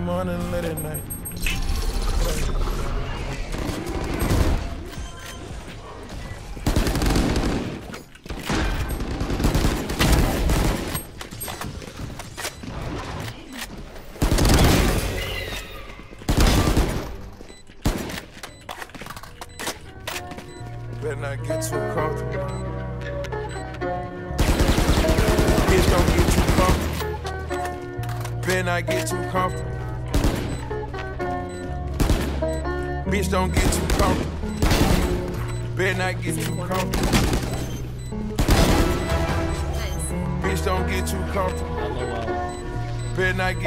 morning, late at night. Better not get too comfortable. Bitch, don't get too comfortable. Better not get too comfortable. Bitch, don't get too comfortable. Better not get too comfortable. Bitch, don't get too comfortable. Better not get